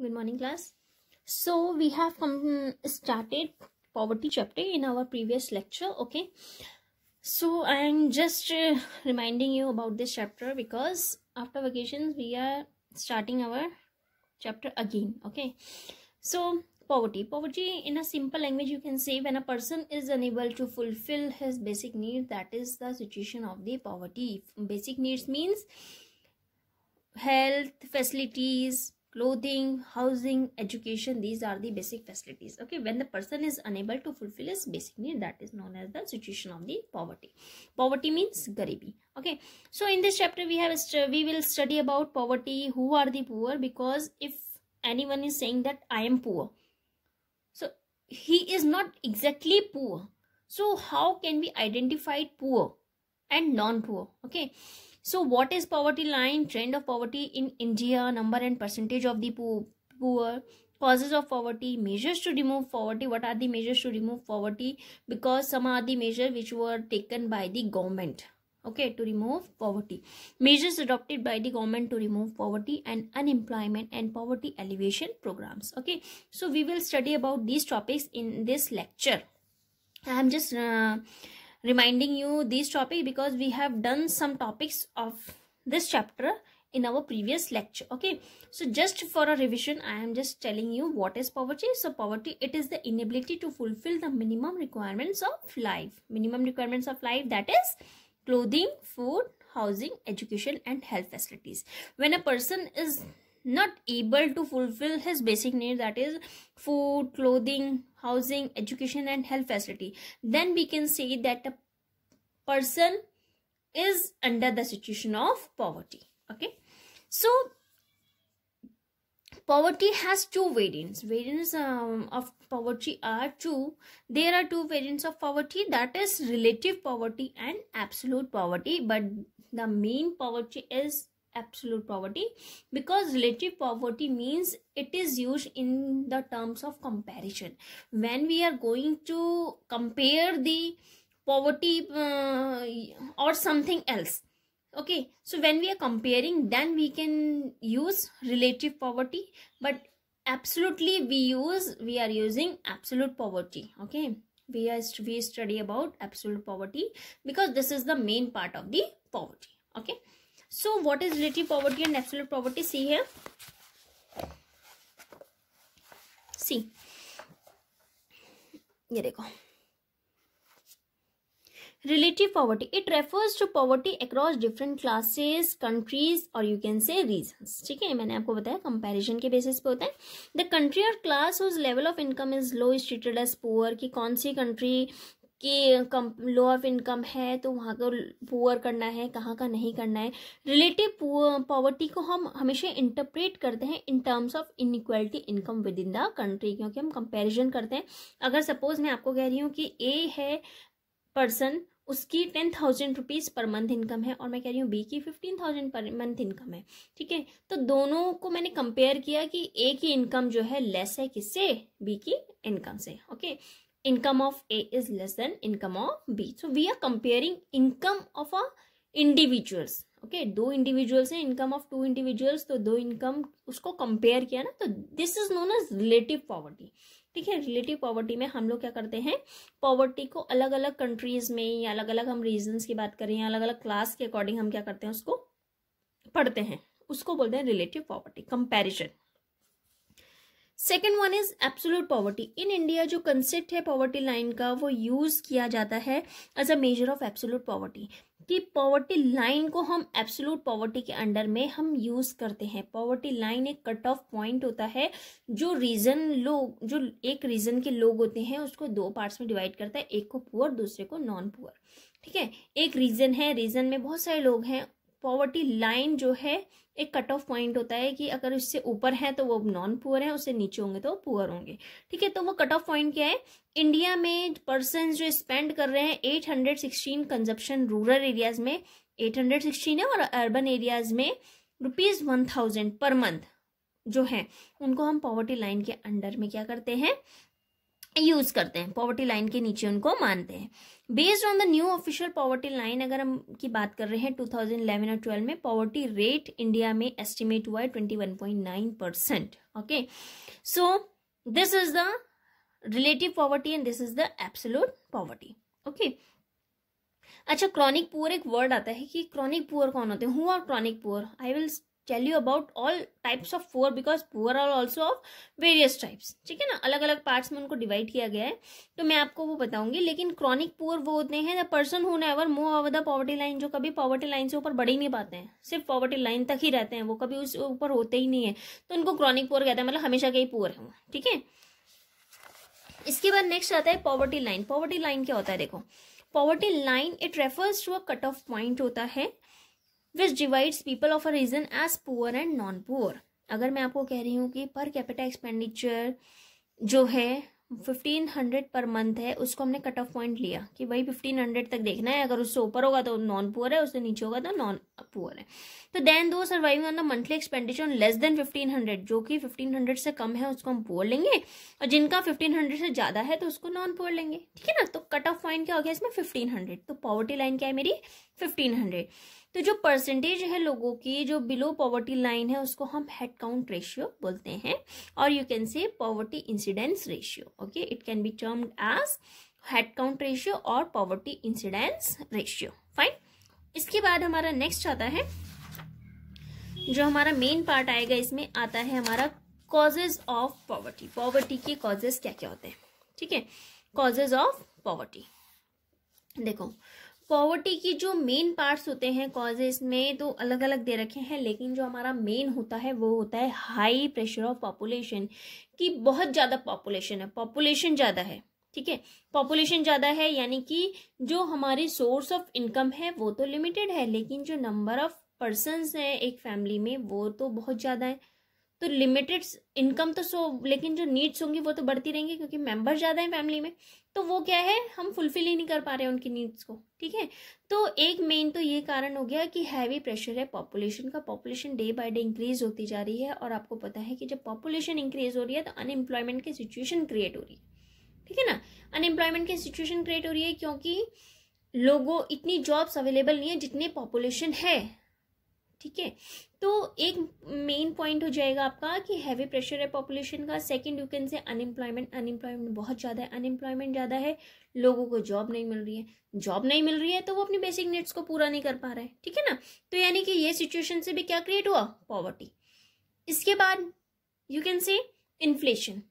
good morning class. So we have come started poverty chapter in our previous lecture okay? So i'm just uh, reminding you about this chapter because after vacations we are starting our chapter again okay? So poverty. Poverty in a simple language you can say when a person is unable to fulfill his basic needs that is the situation of the poverty. Basic needs means health facilities clothing housing education these are the basic facilities. Okay when the person is unable to fulfill his basic need that is known as the situation of the poverty. Poverty means garibi. Okay so in this chapter we have we will study about poverty who are the poor because if anyone is saying that i am poor so he is not exactly poor. So how can we identify poor and non poor okay so what is poverty line? Trend of poverty in India, number and percentage of the poor, causes of poverty, measures to remove poverty. What are the measures to remove poverty? Because some are the measures which were taken by the government. Okay, to remove poverty. Measures adopted by the government to remove poverty and unemployment and poverty alleviation programs. Okay, so we will study about these topics in this lecture. I am just uh, reminding you this topic because we have done some topics of this chapter in our previous lecture okay? So just for a revision i am just telling you what is poverty. So poverty it is the inability to fulfill the minimum requirements of life. Minimum requirements of life that is clothing food housing education and health facilities. When a person is not able to fulfill his basic needs that is food clothing housing education and health facility then we can say that a person is under the situation of poverty. Okay? So poverty has two variants. Variants um, of poverty are two. There are two variants of poverty that is relative poverty and absolute poverty but the main poverty is absolute poverty because relative poverty means it is used in the terms of comparison. When we are going to compare the poverty uh, or something else okay so when we are comparing then we can use relative poverty but absolutely we use we are using absolute poverty okay? We are we study about absolute poverty because this is the main part of the poverty okay so what is relative property and absolute property सी है सी ये देखो. Relative poverty it refers to poverty across different classes countries और you can say region ठीक है? मैंने आपको बताया comparison के बेसिस पे होता है. द कंट्री और class level of income is low is as poor की कौन सी कंट्री कि कम लो ऑफ़ इनकम है तो वहाँ को पुअर करना है, कहाँ का नहीं करना है। रिलेटिव पॉवर्टी को हम हमेशा इंटरप्रेट करते हैं in terms of inequality income with in the country क्योंकि हम कंपैरिजन करते हैं। अगर सपोज़ मैं आपको कह रही हूँ कि ए है पर्सन उसकी ten thousand rupees per month income है, और मैं कह रही हूँ बी की fifteen thousand per month income है, ठीक है? तो दोनों को मैंने कंपेयर किया कि ए की इनकम जो है लेस है किससे? बी की इनकम से okay income of A is less than income of B. So we are comparing income of a individuals. Okay okay, दो इंडिविजुअल्स हैं इनकम ऑफ़ टू इंडिविजुअल्स तो दो इनकम उसको कंपेयर किया ना तो this is known as relative poverty ठीक है रिलेटिव पॉवर्टी में हम लोग क्या करते हैं पॉवर्टी को अलग अलग कंट्रीज़ में या अलग अलग हम रीजन की बात करें या अलग अलग क्लास के अकॉर्डिंग हम क्या करते हैं उसको पढ़ते हैं उसको बोलते हैं relative poverty comparison second one is absolute poverty in India जो कंसेप्ट है पॉवर्टी लाइन का, वो यूज़ किया जाता है as a measure of absolute poverty कि पॉवर्टी लाइन को हम एब्सोल्यूट पॉवर्टी के अंडर में हम यूज़ करते हैं. पॉवर्टी लाइन एक कट ऑफ़ पॉइंट होता है जो रीजन लोग, जो एक रीजन के लोग होते हैं, उसको दो पार्ट्स में डिवाइड करता है, एक को पुअर दूसरे को नॉन पुअर ठीक है? एक रीजन है रीजन में बहुत सारे लोग हैं. पॉवर्टी लाइन जो है एक कट ऑफ़ पॉइंट होता है कि अगर इससे ऊपर है तो वो नॉन पुअर है, उससे नीचे होंगे तो पुअर होंगे। ठीक है तो वो कट ऑफ़ पॉइंट क्या है? इंडिया में पर्सन जो स्पेंड कर रहे हैं eight hundred sixteen consumption rural areas में एट हंड्रेड सिक्सटीन है और अर्बन एरियाज़ में rupees one thousand per month जो है, उनको हम पॉवर्टी लाइन के अंडर में क्या करते हैं? यूज़ करते हैं पॉवर्टी लाइन के नीचे उनको मानते हैं। Based on the new official poverty line अगर हम की बात कर रहे हैं 2011 और 12 में पॉवर्टी रेट इंडिया में एस्टिमेट हुआ है 21.9 percent okay so this is the relative poverty and this is the absolute poverty okay अच्छा क्रॉनिक पुअर एक वर्ड आता है कि क्रॉनिक पुअर कौन होते हैं? Who are chronic poor I will tell you about all types of poor because poor are also of various types ठीक है ना? अलग अलग पार्ट्स में उनको डिवाइड किया गया है। तो मैं आपको वो बताऊँगी। लेकिन क्रॉनिक पुअर वो होते हैं person who never move over the poverty line जो कभी पॉवर्टी लाइन से ऊपर बढ़ ही नहीं पाते हैं। सिर्फ़ पॉवर्टी लाइन तक ही रहते हैं वो, कभी उस ऊपर होते ही नहीं है। तो उनको क्रॉनिक पुअर कहते हैं मतलब हमेशा के ही पुअर है वो। ठीक है? इसके बाद नेक्स्ट आता है पॉवर्टी लाइन पॉवर्टी लाइन क्या होता है? देखो poverty line it refers to a cut off point होता है। Which divides people of a region as poor and non poor अगर मैं आपको कह रही हूँ कि पर कैपिटा एक्सपेंडिचर जो है फिफ्टीन हंड्रेड पर मंथ है, उसको हमने कट ऑफ़ पॉइंट लिया कि भाई फिफ्टीन हंड्रेड तक देखना है। अगर उससे ऊपर होगा तो नॉन पुअर है, उससे नीचे होगा तो नॉन पुअर है। तो देन दो surviving on the monthly expenditure on less than fifteen hundred जो कि फिफ्टीन हंड्रेड से कम है, उसको हम पुअर लेंगे। और जिनका फिफ्टीन हंड्रेड से ज़्यादा है तो उसको नॉन पुअर लेंगे। ठीक है ना? तो कट ऑफ़ पॉइंट क्या हो गया इसमें? फिफ्टीन हंड्रेड तो पॉवर्टी लाइन क्या है मेरी? फिफ्टीन हंड्रेड तो जो परसेंटेज है लोगों की, जो बिलो पॉवर्टी लाइन है, उसको हम हेड काउंट रेशियो बोलते हैं और you can say poverty incidence ratio okay it can be termed as head count ratio और पॉवर्टी इंसिडेंस रेशियो फाइन इसके बाद हमारा नेक्स्ट आता है, जो हमारा मेन पार्ट आएगा, इसमें आता है हमारा कॉजेज ऑफ़ पॉवर्टी पॉवर्टी के कॉजेज क्या क्या होते हैं? ठीक है? कॉजेज ऑफ़ पॉवर्टी देखो पॉवर्टी की जो मेन पार्ट्स होते हैं कॉजेस में तो अलग अलग दे रखे हैं, लेकिन जो हमारा मेन होता है, वो होता है हाई प्रेशर ऑफ़ पॉपुलेशन की बहुत ज़्यादा पॉपुलेशन है। पॉपुलेशन ज़्यादा है, ठीक है? पॉपुलेशन ज़्यादा है, यानी कि जो हमारी सोर्स ऑफ़ इनकम है, वो तो लिमिटेड है, लेकिन जो नंबर ऑफ़ पर्सन है एक फैमिली में, वो तो बहुत ज़्यादा है। तो लिमिटेड इनकम तो सो लेकिन जो नीड्स होंगी, वो तो बढ़ती रहेंगी, क्योंकि मेंबर ज़्यादा है फैमिली में। तो वो क्या है? हम फुलफिल ही नहीं कर पा रहे हैं उनकी नीड्स को, ठीक है? तो एक मेन तो ये कारण हो गया कि हैवी प्रेशर है पॉपुलेशन का। Population day by day increase होती जा रही है और आपको पता है कि जब पॉपुलेशन इंक्रीज हो रही है तो अनएम्प्लॉयमेंट की सिचुएशन क्रिएट हो रही है, ठीक है ना? अनएम्प्लॉयमेंट की सिचुएशन क्रिएट हो रही है क्योंकि लोगों, इतनी जॉब्स अवेलेबल नहीं है जितनी पॉपुलेशन है। ठीक है? तो एक मेन पॉइंट हो जाएगा आपका कि हैवी प्रेशर है पॉपुलेशन का। Second you can say unemployment unemployment बहुत ज़्यादा है। अनएम्प्लॉयमेंट ज़्यादा है, लोगों को जॉब नहीं मिल रही है। जॉब नहीं मिल रही है तो वो अपनी बेसिक नीड्स को पूरा नहीं कर पा रहा है। ठीक है ना? तो यानी कि ये सिचुएशन से भी क्या क्रिएट हुआ? पॉवर्टी इसके बाद you can say inflation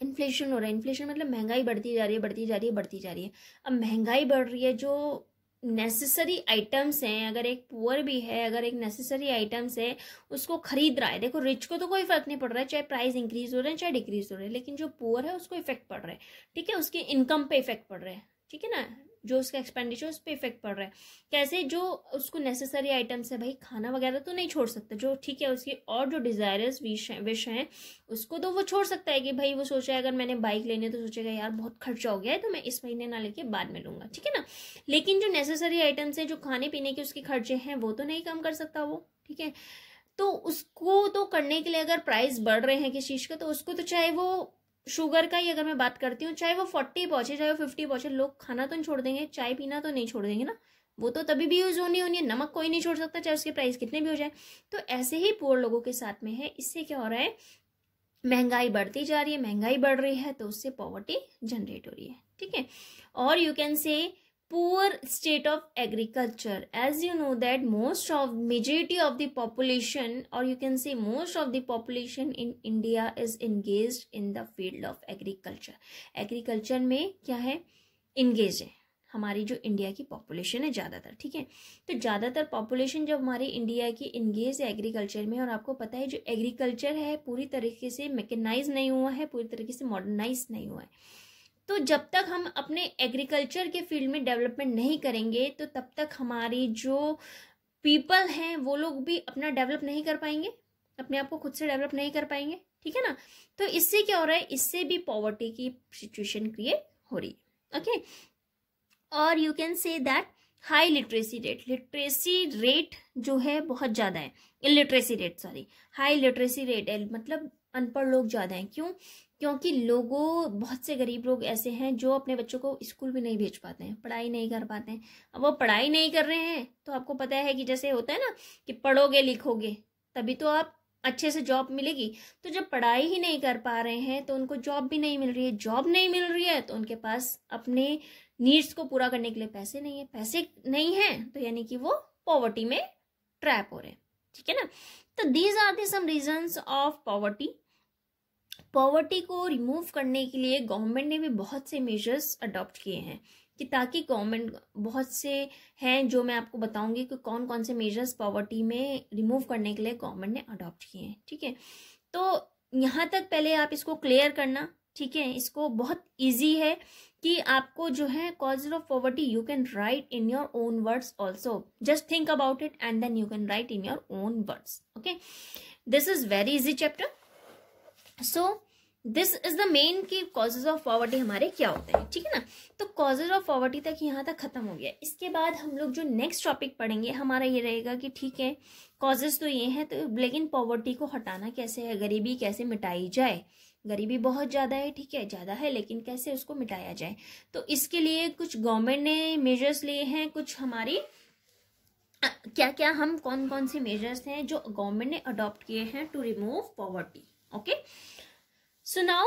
inflation हो रहा है। इन्फ्लेशन मतलब महँगाई बढ़ती जा रही है, बढ़ती जा रही है, बढ़ती जा रही है। अब महँगाई बढ़ रही है जो नेसेसरी आइटम्स हैं, अगर एक पुअर भी है, अगर एक नेसेसरी आइटम्स है, उसको खरीद रहा है। देखो रिच को तो कोई फ़र्क नहीं पड़ रहा है, चाहे प्राइस इंक्रीज हो रहे हैं, चाहे डिक्रीज हो रहे हैं, लेकिन जो पुअर है, उसको इफ़ेक्ट पड़ रहा है। ठीक है, उसकी इनकम पे इफ़ेक्ट पड़ रहा है। ठीक है ना? जो उसका एक्सपेंडिचर उस पर इफ़ेक्ट पड़ रहा है। कैसे जो उसको नेसेसरी आइटम्स है भाई, खाना वगैरह तो नहीं छोड़ सकता। जो ठीक है, उसकी और जो डिजायरस विश है विश हैं, उसको तो वो छोड़ सकता है कि भाई वो सोचा है अगर मैंने बाइक लेनी है तो सोचेगा, यार, बहुत खर्चा हो गया है तो मैं इस महीने ना लेके बाद में लूँगा। ठीक है ना? लेकिन जो नेसेसरी आइटम्स है, जो खाने पीने के उसके खर्चे हैं, वो तो नहीं कम कर सकता वो। ठीक है? तो उसको तो करने के लिए अगर प्राइस बढ़ रहे हैं किसी चीज़ का तो उसको तो चाहे वो शुगर का ही अगर मैं बात करती हूँ, चाहे वो फोर्टी पहुँचे, चाहे वो फिफ्टी पहुँचे, लोग खाना तो नहीं छोड़ देंगे, चाय पीना तो नहीं छोड़ देंगे ना। वो तो तभी भी यूज़ होनी होनी है, नमक कोई नहीं छोड़ सकता, चाहे उसके प्राइस कितने भी हो जाए। तो ऐसे ही पुअर लोगों के साथ में है। इससे क्या हो रहा है? महँगाई बढ़ती जा रही है, महँगाई बढ़ रही है तो उससे पॉवर्टी जनरेट हो रही है, ठीक है? और you can say poor state of agriculture as you know that most of majority of the population or you can say most of the population in india is engaged in the field of agriculture agriculture में क्या है engaged है हमारी जो India की population है ज़्यादातर ठीक है तो ज़्यादातर पॉपुलेशन जब हमारी इंडिया की इंगेज है एग्रीकल्चर में और आपको पता है जो एग्रीकल्चर है पूरी तरीके से मैकेनाइज नहीं हुआ है पूरी तरीके से मॉडर्नाइज नहीं हुआ है तो जब तक हम अपने एग्रीकल्चर के फ़ील्ड में डेवलपमेंट नहीं करेंगे तो तब तक हमारी जो पीपल हैं, वो लोग भी अपना डेवलप नहीं कर पाएँगे। अपने आप को खुद से डेवलप नहीं कर पाएँगे। ठीक है ना? तो इससे क्या हो रहा है? इससे भी पॉवर्टी की सिचुएशन क्रिएट हो रही है। ओके और you can say that high literacy rate literacy rate जो है, बहुत ज़्यादा है। Illiteracy rate sorry high literacy rate मतलब अनपढ़ लोग ज़्यादा हैं। क्यों? क्योंकि लोगों, बहुत से गरीब लोग ऐसे हैं जो अपने बच्चों को स्कूल भी नहीं भेज पाते हैं, पढ़ाई नहीं कर पाते हैं। अब वो पढ़ाई नहीं कर रहे हैं तो आपको पता है कि जैसे होता है ना कि पढ़ोगे लिखोगे, तभी तो आप अच्छे से जॉब मिलेगी। तो जब पढ़ाई ही नहीं कर पा रहे हैं तो उनको जॉब भी नहीं मिल रही है। जॉब नहीं मिल रही है तो उनके पास अपने नीड्स को पूरा करने के लिए पैसे नहीं है। पैसे नहीं है तो यानी कि वो पॉवर्टी में ट्रैप हो रहे हैं। ठीक है ना? तो these are the some reasons of poverty poverty को रिमूव करने के लिए गवर्नमेंट ने भी बहुत से मेजर्स अडॉप्ट किए हैं कि ताकि गवर्नमेंट बहुत से हैं जो मैं आपको बताऊँगी कि कौन कौन से मेजर्स पॉवर्टी में रिमूव करने के लिए गवर्नमेंट ने अडॉप्ट किए हैं, ठीक है? तो यहाँ तक पहले आप इसको क्लियर करना, ठीक है? इसको बहुत इजी है। कि आपको जो है cause of poverty you can write in your own words also just think about it and then you can write in your own words okay this is very easy chapter so this is the main key causes of poverty हमारे क्या होते हैं, ठीक है ना? तो causes of poverty तक यहाँ तक खत्म हो गया। इसके बाद हम लोग जो नेक्स्ट टॉपिक पढ़ेंगे, हमारा ये रहेगा कि ठीक है कॉजेज तो ये हैं तो लेकिन पॉवर्टी को हटाना कैसे है, गरीबी कैसे मिटाई जाए गरीबी बहुत ज़्यादा है, ठीक है, ज़्यादा है, लेकिन कैसे उसको मिटाया जाए? तो इसके लिए कुछ गवर्नमेंट ने मेजर्स लिए हैं, कुछ हमारी क्या क्या हम कौन कौन से मेजर्स हैं जो गवर्नमेंट ने अडॉप्ट किए हैं to remove poverty okay so now